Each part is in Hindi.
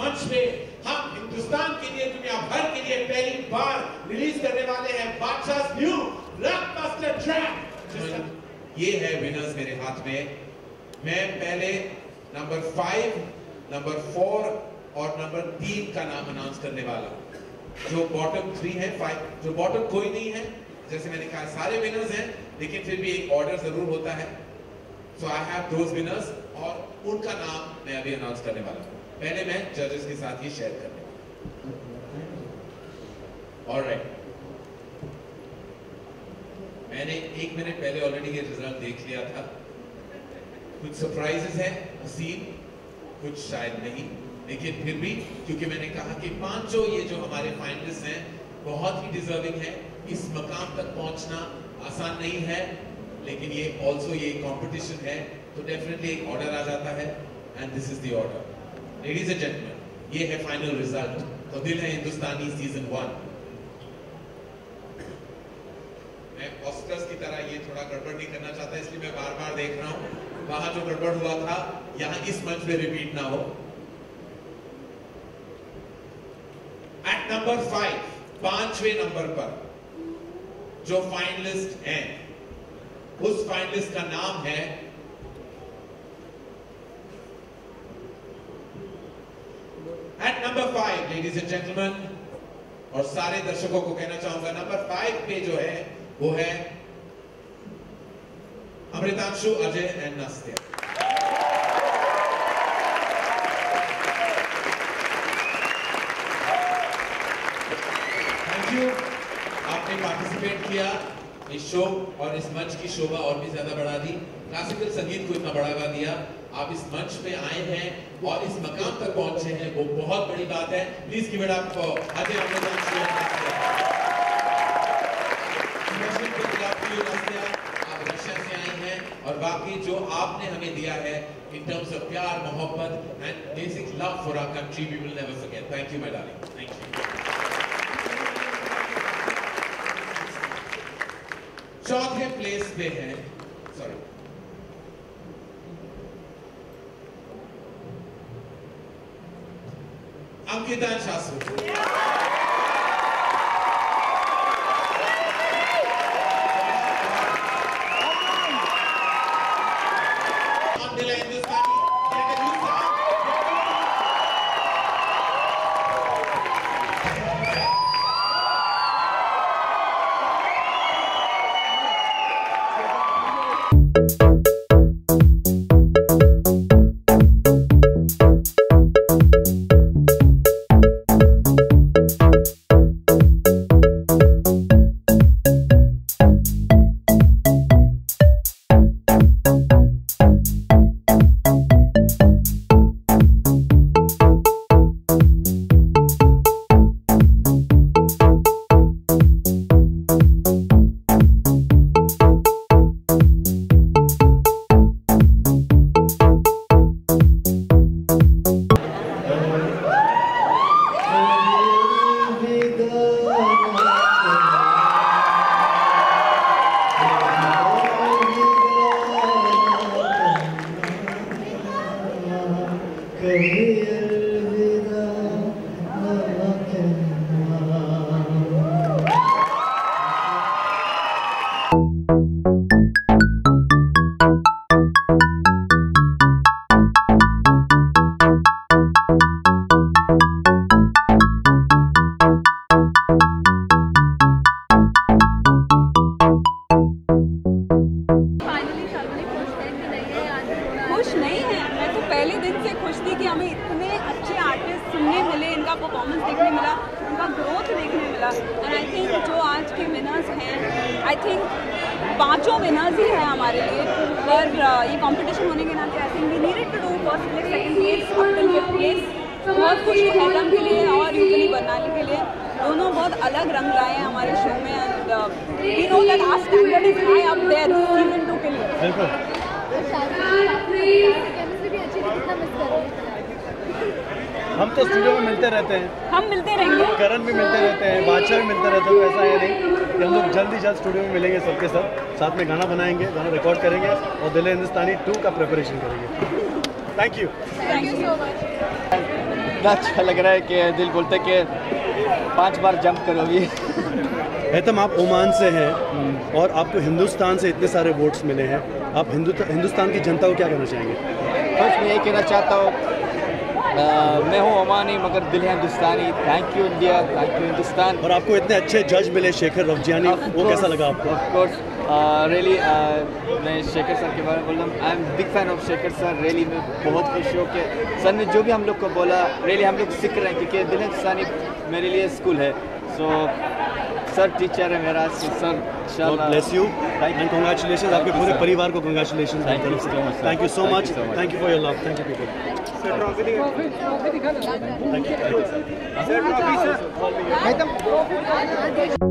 मंच पे हम हिंदुस्तान के लिए, दुनिया भर के लिए पहली बार रिलीज़ करने वाले हैं बादशाह न्यू ब्लॉकबस्टर ट्रैक ये है विनर्स मेरे हाथ में। मैं पहले नंबर फाइव नंबर फोर और नंबर तीन का नाम अनाउंस करने वाला हूँ। जो बॉटम थ्री है फाइव जो बॉटम कोई नहीं है, जैसे मैंने कहा, सारे विनर्स हैं, लेकिन फिर भी एक ऑर्डर ज़रूर होता है। So I have those winners और उनका नाम मैं अभी अनाउंस करने वाला हूँ। पहले मैं जजेस के साथ ही शेयर करने और राइट मैंने एक मिनट पहले ऑलरेडी ये रिज़ल्ट देख लिया था। कुछ सरप्राइजेस हैं सीन कुछ शायद नहीं। लेकिन फिर भी, क्योंकि मैंने कहा कि पाँचों ये जो हमारे फाइनलिस्ट हैं, बहुत ही डिजर्विंग है। इस मकाम तक पहुँचना आसान नहीं है। लेकिन ये ऑल्सो ये कंपटीशन है तो डेफिनेटली एक ऑर्डर आ जाता है and this is the order ladies and gentleman ये है फाइनल रिज़ल्ट तो दिल है हिंदुस्तानी सीज़न वन मैं ऑस्कर्स की तरह ये थोड़ा गड़बड़ नहीं करना चाहता, इसलिए मैं बार बार देख रहा हूँ। वहाँ जो गड़बड़ हुआ था, यहाँ इस मंच पे रिपीट ना हो। एट नंबर फाइव पाँचवें नंबर पर, जो फाइनलिस्ट हैं उस फाइनलिस्ट का नाम है। At number five ladies and gentleman और सारे दर्शकों को कहना चाहूँगा नंबर फाइव पे जो है, वो है Amritanshu, Ajay and Nastya. Thank you आपने पार्टिसिपेट किया। इस शो और इस मंच की शोभा और भी ज़्यादा बढ़ा दी। क्लासिकल संगीत को इतना बढ़ावा दिया। आप इस मंच पे आए हैं और इस मकाम तक पहुँचे हैं, वो बहुत बड़ी बात है। Please give it up for Ajay आप रशिया से आए हैं और बाकी जो आपने हमें दिया है इन टर्म्स ऑफ़ प्यार, मोहब्बत and basic love for our country we will never forget thank you my darling thank you चौथे प्लेस पे है। Sorry Ankita Shastri. On the here पहले दिन से खुश थी कि हमें इतने अच्छे आर्टिस्ट सुनने मिले इनका परफॉर्मेंस देखने मिला उनका ग्रोथ देखने मिला। एंड आई थिंक जो आज के विनर्स हैं आई थिंक पाँचों विनर्स ही हैं हमारे लिए। पर uh, ये कंपटीशन होने के नाते I think we needed to do first place second place up till fifth place बहुत खुश हूँ हैदम के लिए और यूजली बरनाली के लिए। दोनों बहुत अलग रंग लाए हैं हमारे शो में and we know that our standard is high up there season 2 के लिए। और शादी आपकी केमिस्ट्री भी अच्छी थी कितना मिस कर रही हम तो स्टूडियो में मिलते रहते हैं। हम मिलते रहेंगे। करण भी मिलते रहते हैं बादशाह भी मिलते रहते हैं तो ऐसा है नहीं कि हम लोग जल्द ही जल्द स्टूडियो में मिलेंगे सबके साथ साथ में गाना बनाएँगे गाना रिकॉर्ड करेंगे और दिल हिंदुस्तानी टू का प्रिपरेशन करेंगे। Thank you thank you so much इतना अच्छा लग रहा है कि दिल बोलते कि पाँच बार जंप करो अभी एतम आप ओमान से हैं और आपको हिंदुस्तान से इतने सारे वोट्स मिले हैं। आप हिंदुस्तान की जनता को क्या कहना चाहेंगे? फ़र्स्ट मैं यही कहना चाहता हूँ मैं हूँ अमानी मगर Dil Hai Hindustani. Thank you India thank you Hindustan और आपको इतने अच्छे जज मिले शेखर रफजियानी वो कैसा लगा आपको? ऑफकोर्स रियली मैं शेखर सर के बारे में बोल रहा हूँ। I am big fan of Shekhar sir. Really मैं बहुत खुश हूँ कि सर ने जो भी हम लोग को बोला रियली हम लोग सीख रहे हैं क्योंकि दिल हिंदुस्तानी मेरे लिए स्कूल है। सो सर टीचर है मेरा sir bless you and congratulations आपके पूरे परिवार को congratulations thank you so much thank you so you for thank you sir trophy दिखा दो sir trophy sir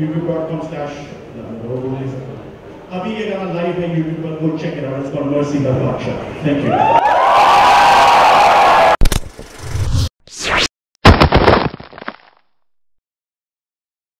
youtube.com slash अभी ये गाना लाइव है YouTube पर go check it out. It's called Mercy by Baksha. Thank you.